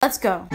Let's go.